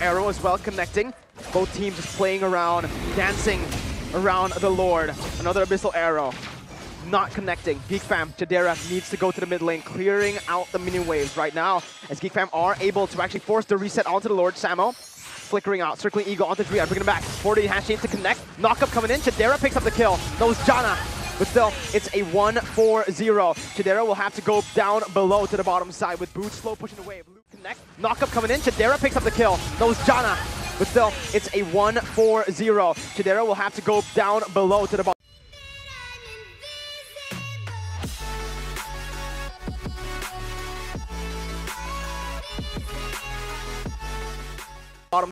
arrow as well connecting. Both teams just playing around, dancing around the Lord. Another abyssal arrow. Not connecting. Geek Fam, Chadera needs to go to the mid lane, clearing out the minion waves right now. As Geek Fam are able to actually force the reset onto the Lord Samo. Flickering out, circling Eagle onto Drea, bringing him back. 40 hash chain to connect. Knockup coming in. Chadera picks up the kill. Those Janna. But still, it's a 1-4-0. Chadera will have to go down below to the bottom side with Boots slow pushing away. Luke connect. Knockup coming in. Chadera picks up the kill. Knows Janna. But still, it's a 1-4-0. Chadera will have to go down below to the bottom.